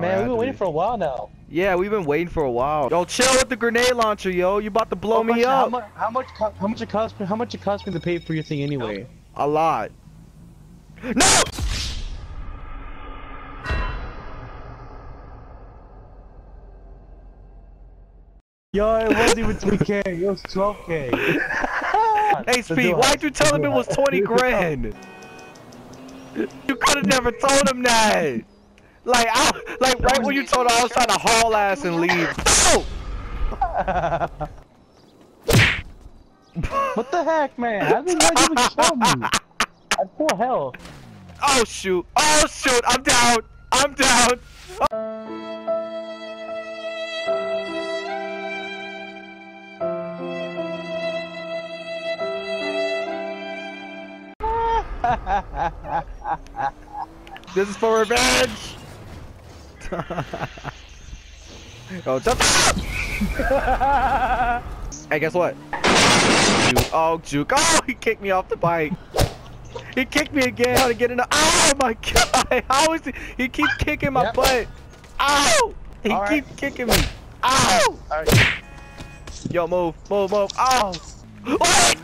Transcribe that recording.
Man, we've been waiting for a while now. Yeah, we've been waiting for a while. Yo, chill with the grenade launcher, yo. You about to blow me question, How up. much? How much? How much it cost me? How much it cost me to pay for your thing anyway? A lot. No! Yo, it wasn't even 3K. It was 12K. Hey, Speed, why'd you tell him it was 20 grand? You could have never told him that. Like, I, like right when you told him I was trying to haul ass and leave. Oh! what the heck, man? How did you even kill me? Full health. Oh shoot! Oh shoot! I'm down! I'm down! This is for revenge! oh, jump! hey, guess what? Oh, Juke. Oh, he kicked me off the bike. He kicked me again. How to get in the- Oh my god! How is he? He keeps kicking my Yep. butt. Ow! He All right. keeps kicking me. Ow! Alright. Yo, move, move, move. Ow! Oh! What?